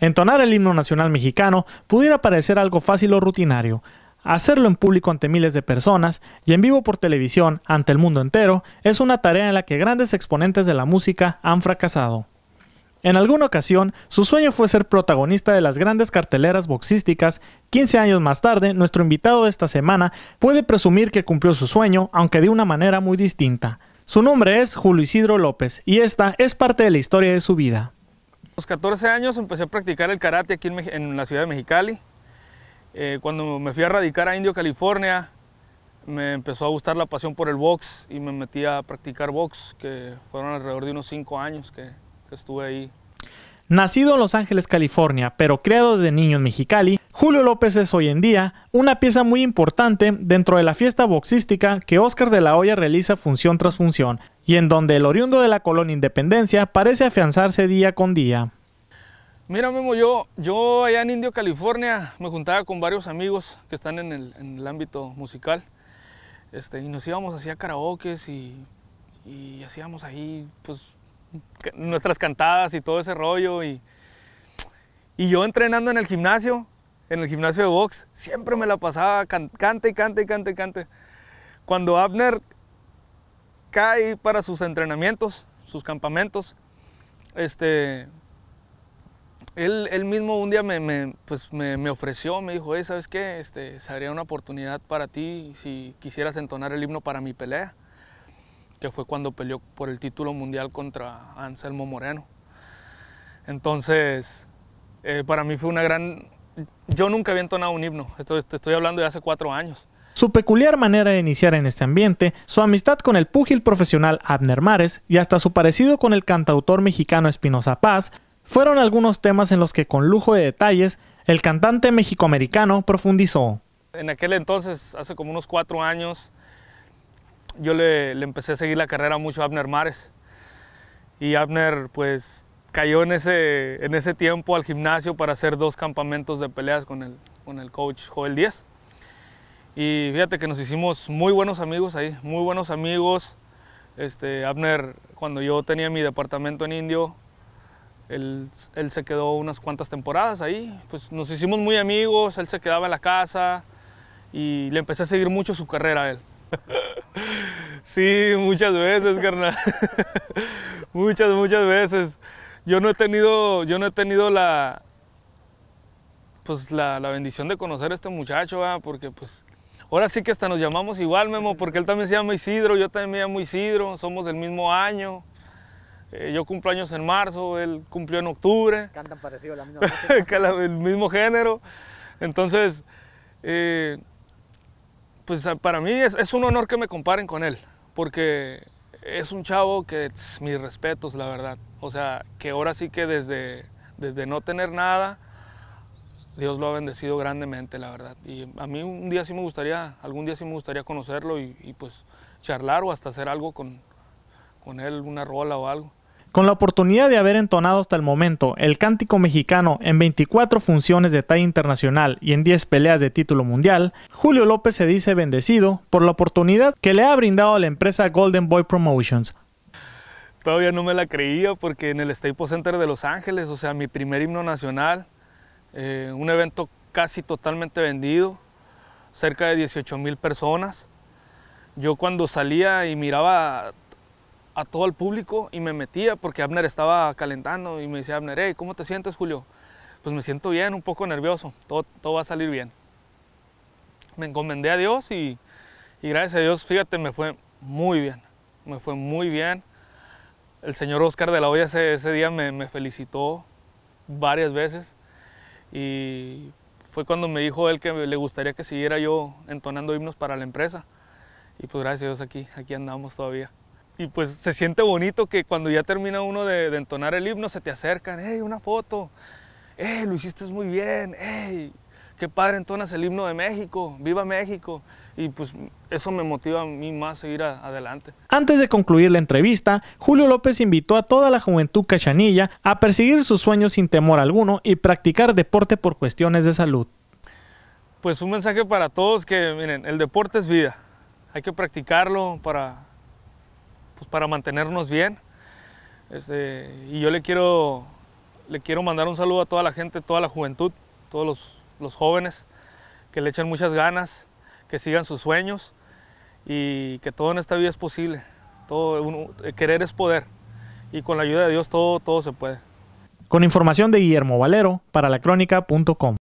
Entonar el himno nacional mexicano pudiera parecer algo fácil o rutinario. Hacerlo en público ante miles de personas y en vivo por televisión ante el mundo entero es una tarea en la que grandes exponentes de la música han fracasado. En alguna ocasión, su sueño fue ser protagonista de las grandes carteleras boxísticas. 15 años más tarde, nuestro invitado de esta semana puede presumir que cumplió su sueño, aunque de una manera muy distinta. Su nombre es Julio Isidro López y esta es parte de la historia de su vida. Los 14 años empecé a practicar el karate aquí en, la ciudad de Mexicali. Eh, cuando me fui a radicar a Indio, California, me empezó a gustar la pasión por el box y me metí a practicar box, que fueron alrededor de unos 5 años que estuve ahí. Nacido en Los Ángeles, California, pero creado desde niño en Mexicali, Julio López es hoy en día una pieza muy importante dentro de la fiesta boxística que Oscar de la Hoya realiza función tras función, y en donde el oriundo de la colonia Independencia parece afianzarse día con día. Mira, Memo, yo, yo allá en Indio, California, me juntaba con varios amigos que están en el, ámbito musical, este, y nos íbamos hacia karaoke y, y hacíamos ahí, pues, nuestras cantadas y todo ese rollo. Y, y yo entrenando en el gimnasio, en el gimnasio de box, siempre me la pasaba cante y cante y cante y cante. Cuando Abner cae para sus entrenamientos, sus campamentos, este, él, mismo un día me, pues ofreció, me dijo, ¿sabes qué? Este, sería una oportunidad para ti si quisieras entonar el himno para mi pelea que fue cuando peleó por el título mundial contra Anselmo Moreno. Entonces, eh, para mí fue una gran... Yo nunca había entonado un himno, esto, estoy hablando de hace cuatro años. Su peculiar manera de iniciar en este ambiente, su amistad con el púgil profesional Abner Mares y hasta su parecido con el cantautor mexicano Espinoza Paz fueron algunos temas en los que con lujo de detalles el cantante mexicoamericano profundizó. En aquel entonces, hace como unos cuatro años, yo le, empecé a seguir la carrera mucho a Abner Mares. Y Abner pues cayó en ese, en ese tiempo al gimnasio para hacer dos campamentos de peleas con el, con el coach Joel Díaz. Y fíjate que nos hicimos muy buenos amigos ahí, muy buenos amigos. Este, Abner, cuando yo tenía mi departamento en Indio, él, se quedó unas cuantas temporadas ahí. Pues nos hicimos muy amigos, él se quedaba en la casa y le empecé a seguir mucho su carrera a él. Sí, muchas veces, carnal. muchas, muchas veces. Yo no he tenido, yo no he tenido la, pues la, bendición de conocer a este muchacho, porque pues ahora sí que hasta nos llamamos igual, Memo, porque él también se llama Isidro, yo también me llamo Isidro, somos del mismo año. Eh, yo cumplo años en marzo, él cumplió en octubre. Cantan parecido la misma El mismo género. Entonces, eh, pues para mí es, un honor que me comparen con él, porque es un chavo que mis respetos, la verdad. O sea, que ahora sí que desde, desde no tener nada, Dios lo ha bendecido grandemente, la verdad. Y a mí un día sí me gustaría, algún día sí me gustaría conocerlo y, pues charlar o hasta hacer algo con, con él, una rola o algo. Con la oportunidad de haber entonado hasta el momento el cántico mexicano en 24 funciones de talla internacional y en 10 peleas de título mundial, Julio López se dice bendecido por la oportunidad que le ha brindado a la empresa Golden Boy Promotions. Todavía no me la creía porque en el Staples Center de Los Ángeles, o sea, mi primer himno nacional, eh, un evento casi totalmente vendido, cerca de 18 mil personas. Yo cuando salía y miraba a todo el público y me metía porque Abner estaba calentando y me decía Abner, hey, ¿cómo te sientes Julio? Pues me siento bien, un poco nervioso, todo, todo va a salir bien. Me encomendé a Dios y, y gracias a Dios, fíjate, me fue muy bien, me fue muy bien. El señor Oscar de la Hoya ese, ese día me, me felicitó varias veces y fue cuando me dijo él que le gustaría que siguiera yo entonando himnos para la empresa. Y pues gracias a Dios aquí, aquí andamos todavía y pues se siente bonito que cuando ya termina uno de, entonar el himno se te acercan, hey, una foto, hey, lo hiciste muy bien, hey, qué padre entonas el himno de México, viva México. Y pues eso me motiva a mí más a seguir adelante. Antes de concluir la entrevista, Julio López invitó a toda la juventud cachanilla a perseguir sus sueños sin temor alguno y practicar deporte por cuestiones de salud. Pues un mensaje para todos que, miren, el deporte es vida. Hay que practicarlo para pues, para mantenernos bien. Este, y yo le quiero le quiero mandar un saludo a toda la gente, toda la juventud, todos los, los jóvenes, que le echen muchas ganas, que sigan sus sueños y que todo en esta vida es posible. Todo, uno- querer es poder y con la ayuda de Dios todo, todo se puede. Con información de Guillermo Valero para lacrónica.com.